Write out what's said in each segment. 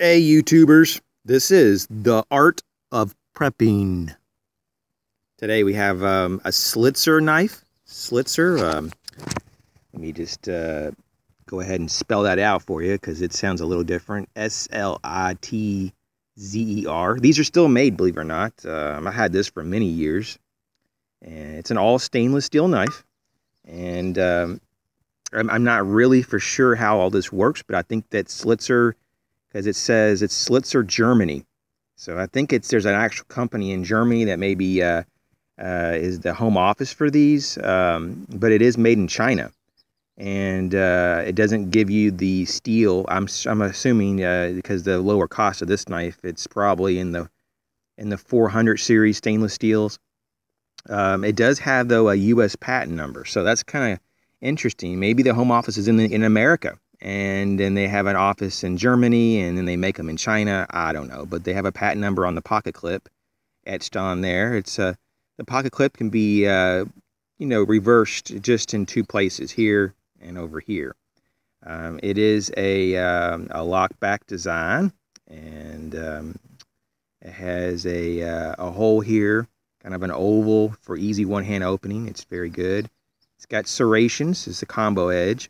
Hey YouTubers, this is the art of prepping. Today we have um, a Slitzer knife. Slitzer, um, let me just uh, go ahead and spell that out for you because it sounds a little different. S-L-I-T-Z-E-R. These are still made, believe it or not. Um, I had this for many years. And it's an all stainless steel knife. And um, I'm not really for sure how all this works, but I think that Slitzer because it says it's Slitzer Germany. So I think it's there's an actual company in Germany that maybe uh, uh, is the home office for these, um, but it is made in China, and uh, it doesn't give you the steel. I'm I'm assuming uh, because the lower cost of this knife, it's probably in the in the 400 series stainless steels. Um, it does have though a U.S. patent number, so that's kind of interesting. Maybe the home office is in the, in America and then they have an office in Germany, and then they make them in China. I don't know, but they have a patent number on the pocket clip etched on there. It's uh, the pocket clip can be uh, you know reversed just in two places here and over here. Um, it is a um, a lockback design, and um, it has a uh, a hole here, kind of an oval for easy one hand opening. It's very good. It's got serrations. It's a combo edge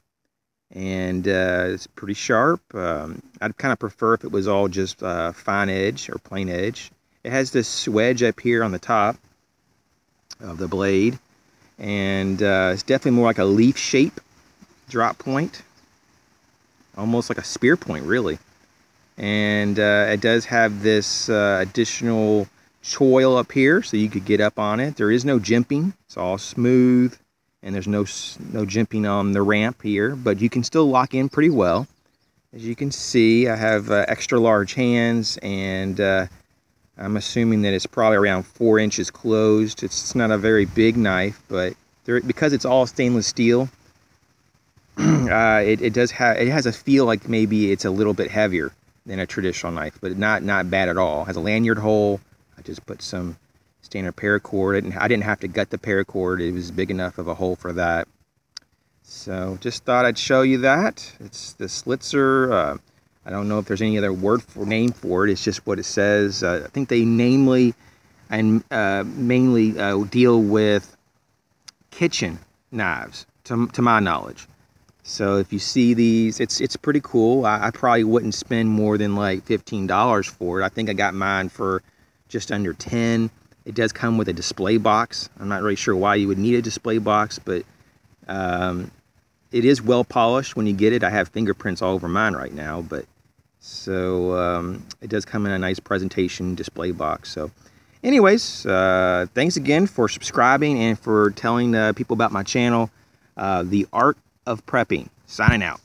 and uh, it's pretty sharp. Um, I'd kind of prefer if it was all just uh, fine edge or plain edge. It has this wedge up here on the top of the blade, and uh, it's definitely more like a leaf shape drop point, almost like a spear point, really. And uh, it does have this uh, additional choil up here, so you could get up on it. There is no jimping; it's all smooth and there's no no jimping on the ramp here but you can still lock in pretty well. As you can see I have uh, extra large hands and uh, I'm assuming that it's probably around four inches closed. It's, it's not a very big knife but there, because it's all stainless steel uh, it, it does have it has a feel like maybe it's a little bit heavier than a traditional knife but not not bad at all. It has a lanyard hole. I just put some standard paracord. And I didn't have to gut the paracord. It was big enough of a hole for that. So just thought I'd show you that. It's the Slitzer. Uh, I don't know if there's any other word for name for it. It's just what it says. Uh, I think they namely and uh, mainly uh, deal with kitchen knives, to, to my knowledge. So if you see these, it's it's pretty cool. I, I probably wouldn't spend more than like $15 for it. I think I got mine for just under 10 it does come with a display box. I'm not really sure why you would need a display box, but um, it is well polished when you get it. I have fingerprints all over mine right now, but so um, it does come in a nice presentation display box. So anyways, uh, thanks again for subscribing and for telling uh, people about my channel, uh, The Art of Prepping. Signing out.